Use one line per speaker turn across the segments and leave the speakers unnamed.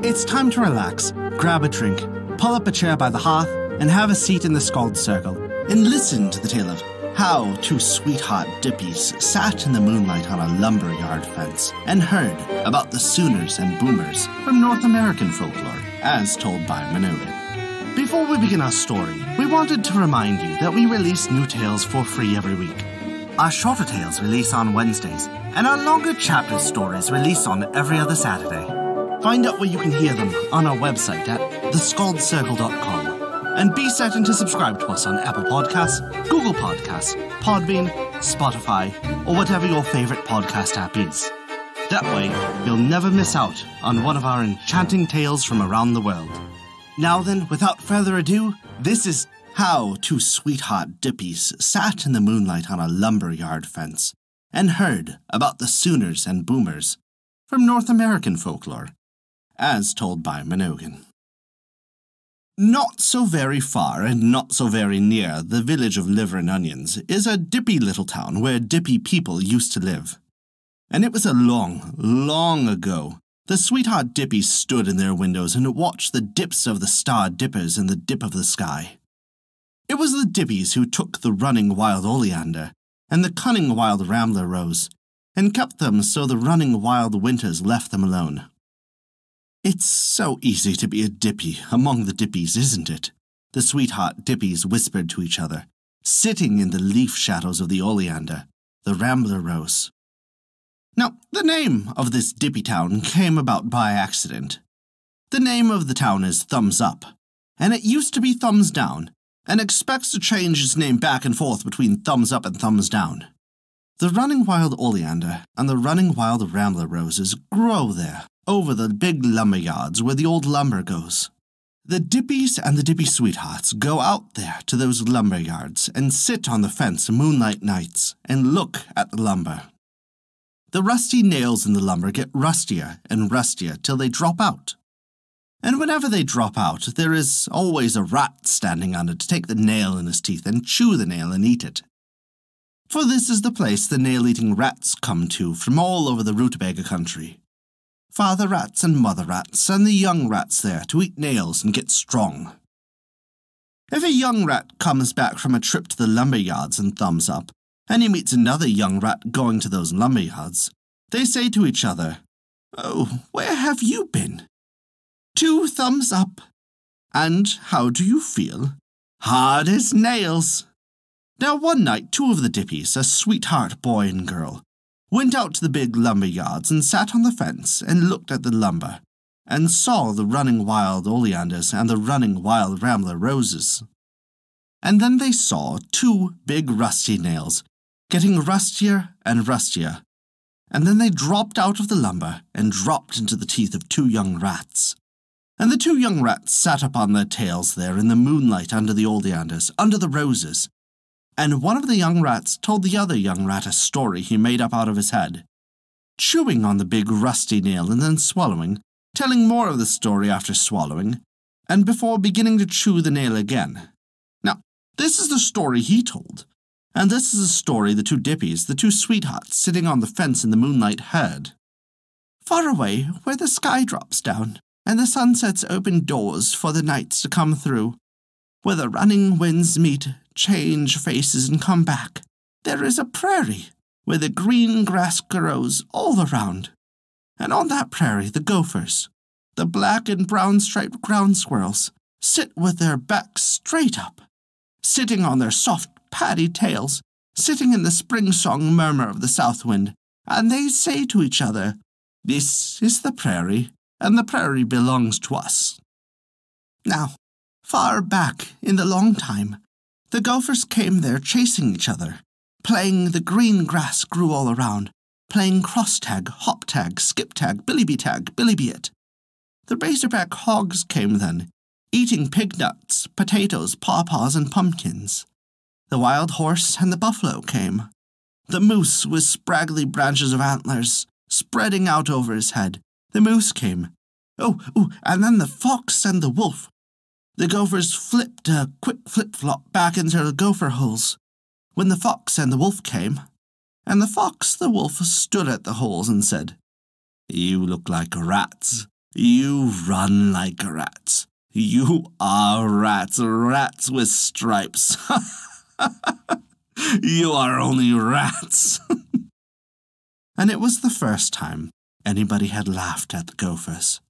It's time to relax, grab a drink, pull up a chair by the hearth, and have a seat in the Skald's Circle, and listen to the tale of how two sweetheart dippies sat in the moonlight on a lumberyard fence and heard about the Sooners and Boomers from North American folklore, as told by Mynogan. Before we begin our story, we wanted to remind you that we release new tales for free every week. Our shorter tales release on Wednesdays, and our longer chapter stories release on every other Saturday. Find out where you can hear them on our website at theskaldscircle.com. And be certain to subscribe to us on Apple Podcasts, Google Podcasts, Podbean, Spotify, or whatever your favorite podcast app is. That way, you'll never miss out on one of our enchanting tales from around the world. Now then, without further ado, this is how two sweetheart dippies sat in the moonlight on a lumberyard fence and heard about the Sooners and Boomers from North American folklore, as told by Mynogan. Not so very far and not so very near the village of Liver and Onions is a dippy little town where dippy people used to live. And it was a long, long ago. The sweetheart dippies stood in their windows and watched the dips of the star dippers in the dip of the sky. It was the dippies who took the running wild oleander and the cunning wild rambler rose and kept them so the running wild winters left them alone. It's so easy to be a dippy among the dippies, isn't it? The sweetheart dippies whispered to each other, sitting in the leaf shadows of the oleander, the rambler rose. Now, the name of this dippy town came about by accident. The name of the town is Thumbs Up, and it used to be Thumbs Down, and expects to change its name back and forth between Thumbs Up and Thumbs Down. The running wild oleander and the running wild rambler roses grow there over the big lumber yards where the old lumber goes. The dippies and the dippy sweethearts go out there to those lumber yards and sit on the fence moonlight nights and look at the lumber. The rusty nails in the lumber get rustier and rustier till they drop out. And whenever they drop out, there is always a rat standing on it to take the nail in his teeth and chew the nail and eat it. For this is the place the nail eating rats come to from all over the rutabaga country father rats and mother rats, and the young rats there to eat nails and get strong. If a young rat comes back from a trip to the lumber yards and thumbs up, and he meets another young rat going to those lumber yards, they say to each other, Oh, where have you been? Two thumbs up. And how do you feel? Hard as nails. Now, one night, two of the dippies, a sweetheart boy and girl, went out to the big lumber yards and sat on the fence and looked at the lumber, and saw the running wild oleanders and the running wild rambler roses. And then they saw two big rusty nails, getting rustier and rustier, and then they dropped out of the lumber and dropped into the teeth of two young rats. And the two young rats sat up on their tails there in the moonlight under the oleanders, under the roses, and one of the young rats told the other young rat a story he made up out of his head. Chewing on the big rusty nail and then swallowing, telling more of the story after swallowing, and before beginning to chew the nail again. Now, this is the story he told, and this is the story the two dippies, the two sweethearts, sitting on the fence in the moonlight, heard. Far away, where the sky drops down, and the sun sets open doors for the nights to come through, where the running winds meet, change faces, and come back. There is a prairie where the green grass grows all around. And on that prairie, the gophers, the black and brown striped ground squirrels, sit with their backs straight up, sitting on their soft, paddy tails, sitting in the spring song murmur of the south wind, and they say to each other, This is the prairie, and the prairie belongs to us. Now, far back in the long time, the gophers came there chasing each other, playing the green grass grew all around, playing cross tag, hop tag, skip tag, billy bee tag, billy be it. The razorback hogs came then, eating pig nuts, potatoes, pawpaws, and pumpkins. The wild horse and the buffalo came. The moose with spraggly branches of antlers spreading out over his head. The moose came. Oh, oh, and then the fox and the wolf the gophers flipped a quick flip flop back into the gopher holes when the fox and the wolf came. And the fox, the wolf, stood at the holes and said, You look like rats. You run like rats. You are rats, rats with stripes. you are only rats. and it was the first time anybody had laughed at the gophers.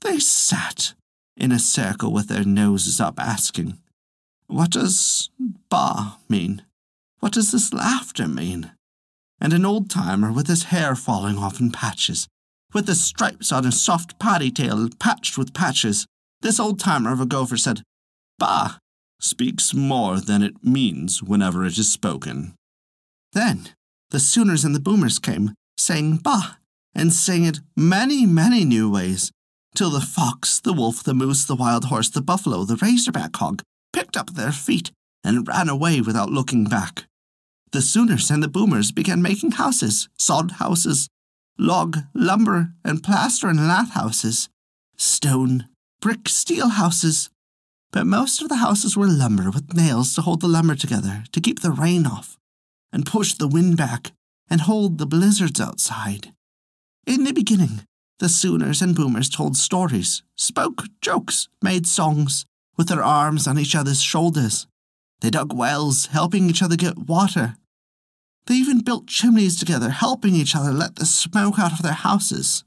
They sat in a circle with their noses up, asking, What does ba mean? What does this laughter mean? And an old timer with his hair falling off in patches, with the stripes on his soft paddy tail patched with patches, this old timer of a gopher said, Ba speaks more than it means whenever it is spoken. Then the Sooners and the Boomers came, saying Ba, and saying it many, many new ways, till the fox, the wolf, the moose, the wild horse, the buffalo, the razorback hog picked up their feet and ran away without looking back. The Sooners and the Boomers began making houses, sod houses, log, lumber, and plaster and lath houses, stone, brick, steel houses. But most of the houses were lumber with nails to hold the lumber together, to keep the rain off, and push the wind back, and hold the blizzards outside. In the beginning, the Sooners and Boomers told stories, spoke jokes, made songs, with their arms on each other's shoulders. They dug wells, helping each other get water. They even built chimneys together, helping each other let the smoke out of their houses.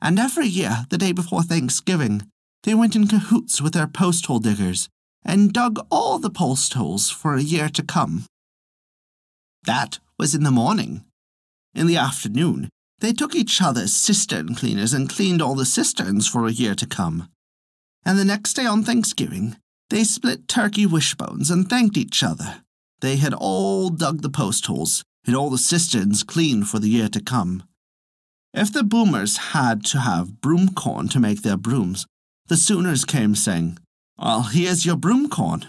And every year, the day before Thanksgiving, they went in cahoots with their post hole diggers and dug all the post holes for a year to come. That was in the morning. In the afternoon, they took each other's cistern cleaners and cleaned all the cisterns for a year to come. And the next day on Thanksgiving, they split turkey wishbones and thanked each other. They had all dug the post holes and all the cisterns cleaned for the year to come. If the boomers had to have broom corn to make their brooms, the Sooners came saying, Well, here's your broom corn.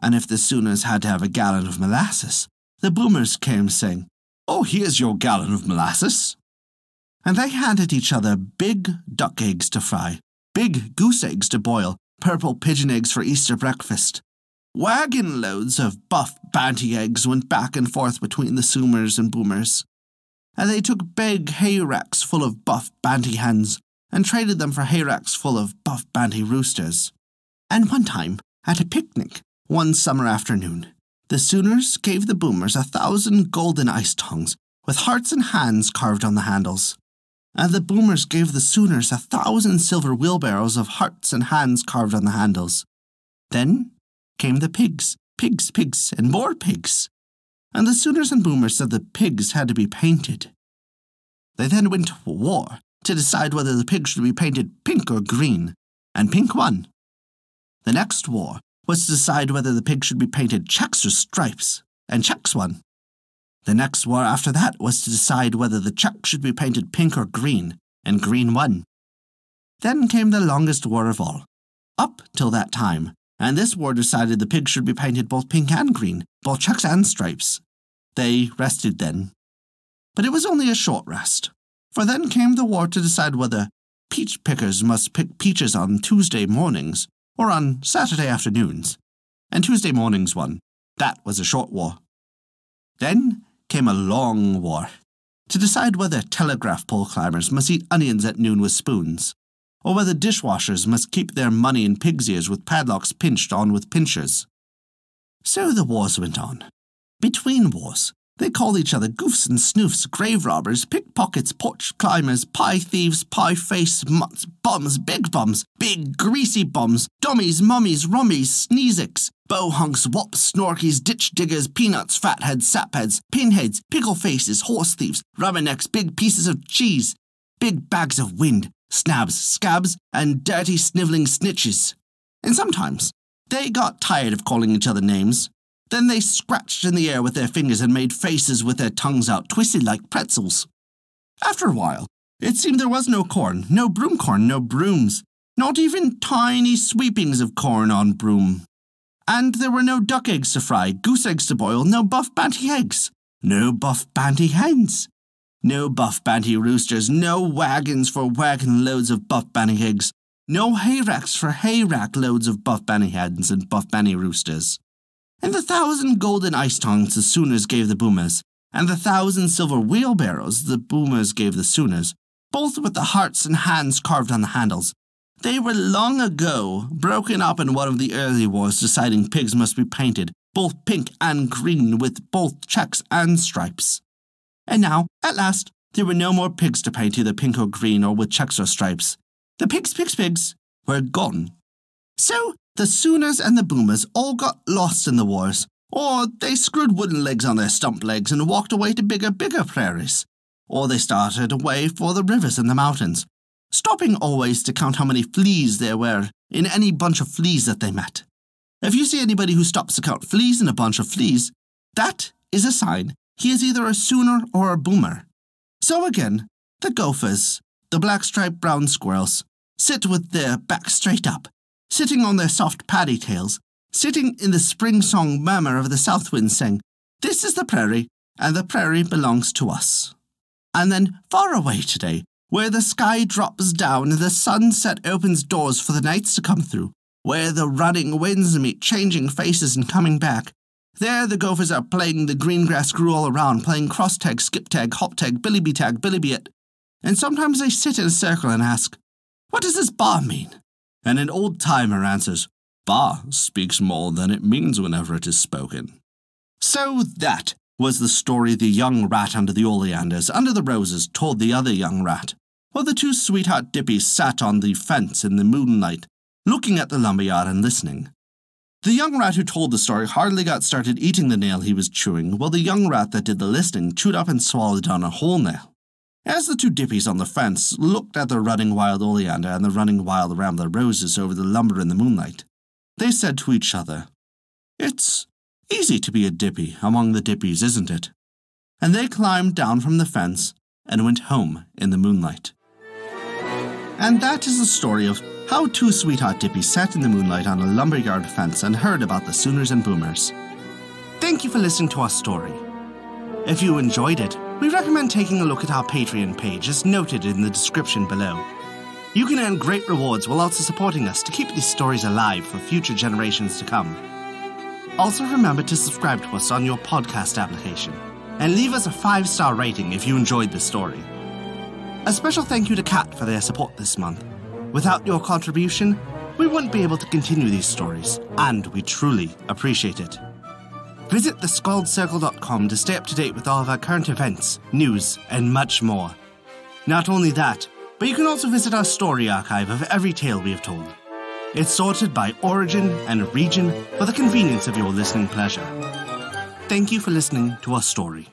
And if the Sooners had to have a gallon of molasses, the boomers came saying, Oh, here's your gallon of molasses. And they handed each other big duck eggs to fry, big goose eggs to boil, purple pigeon eggs for Easter breakfast. Wagon loads of buff banty eggs went back and forth between the Sooners and Boomers. And they took big hay racks full of buff banty hens and traded them for hay racks full of buff banty roosters. And one time, at a picnic, one summer afternoon, the Sooners gave the Boomers a thousand golden ice tongs with hearts and hands carved on the handles. And the Boomers gave the Sooners a thousand silver wheelbarrows of hearts and hands carved on the handles. Then came the pigs, pigs, pigs, and more pigs. And the Sooners and Boomers said the pigs had to be painted. They then went to war to decide whether the pigs should be painted pink or green, and pink won. The next war was to decide whether the pig should be painted checks or stripes, and checks won. The next war after that was to decide whether the check should be painted pink or green, and green won. Then came the longest war of all, up till that time, and this war decided the pig should be painted both pink and green, both checks and stripes. They rested then. But it was only a short rest, for then came the war to decide whether peach pickers must pick peaches on Tuesday mornings, or on Saturday afternoons, and Tuesday mornings won. That was a short war. Then came a long war to decide whether telegraph pole climbers must eat onions at noon with spoons, or whether dishwashers must keep their money in pig's ears with padlocks pinched on with pinchers. So the wars went on. Between wars, they called each other goofs and snoofs, grave robbers, pickpockets, porch climbers, pie thieves, pie face, mutts, bums, big bums, big greasy bums, dummies, mummies, rummies, sneezicks, bohunks, wops, snorkies, ditch diggers, peanuts, fatheads, sapheads, pinheads, pickle faces, horse thieves, rubbernecks, big pieces of cheese, big bags of wind, snabs, scabs, and dirty snivelling snitches. And sometimes they got tired of calling each other names then they scratched in the air with their fingers and made faces with their tongues out, twisted like pretzels. After a while, it seemed there was no corn, no broom corn, no brooms, not even tiny sweepings of corn on broom. And there were no duck eggs to fry, goose eggs to boil, no buff banty eggs, no buff banty hens, no buff banty roosters, no wagons for wagon loads of buff banty eggs, no hay racks for hay rack loads of buff banty hens and buff banty roosters and the thousand golden ice tongs the Sooners gave the Boomers, and the thousand silver wheelbarrows the Boomers gave the Sooners, both with the hearts and hands carved on the handles. They were long ago broken up in one of the early wars, deciding pigs must be painted both pink and green with both checks and stripes. And now, at last, there were no more pigs to paint either pink or green or with checks or stripes. The pigs, pigs, pigs were gone. So the Sooners and the Boomers all got lost in the wars, or they screwed wooden legs on their stump legs and walked away to bigger, bigger prairies, or they started away for the rivers and the mountains, stopping always to count how many fleas there were in any bunch of fleas that they met. If you see anybody who stops to count fleas in a bunch of fleas, that is a sign he is either a Sooner or a Boomer. So again, the gophers, the black striped brown squirrels, sit with their backs straight up, sitting on their soft paddy tails, sitting in the spring song murmur of the south wind saying, This is the prairie, and the prairie belongs to us. And then far away today, where the sky drops down and the sunset opens doors for the nights to come through, where the running winds meet changing faces and coming back. There the gophers are playing the green grass grew all around, playing cross tag, skip tag, hop tag, billy bee tag, billy be it. And sometimes they sit in a circle and ask, What does this bar mean? And an old timer answers, Bar speaks more than it means whenever it is spoken. So that was the story the young rat under the oleanders, under the roses, told the other young rat, while the two sweetheart dippies sat on the fence in the moonlight, looking at the lumberyard and listening. The young rat who told the story hardly got started eating the nail he was chewing, while the young rat that did the listening chewed up and swallowed down a whole nail. As the two dippies on the fence looked at the running wild oleander and the running wild rambler roses over the lumber in the moonlight, they said to each other, It's easy to be a dippy among the dippies, isn't it? And they climbed down from the fence and went home in the moonlight. And that is the story of how two sweetheart dippies sat in the moonlight on a lumberyard fence and heard about the Sooners and Boomers. Thank you for listening to our story. If you enjoyed it, we recommend taking a look at our Patreon page as noted in the description below. You can earn great rewards while also supporting us to keep these stories alive for future generations to come. Also remember to subscribe to us on your podcast application and leave us a 5-star rating if you enjoyed the story. A special thank you to Cat for their support this month. Without your contribution, we wouldn't be able to continue these stories, and we truly appreciate it. Visit theskaldscircle.com to stay up to date with all of our current events, news, and much more. Not only that, but you can also visit our story archive of every tale we have told. It's sorted by origin and region for the convenience of your listening pleasure. Thank you for listening to our story.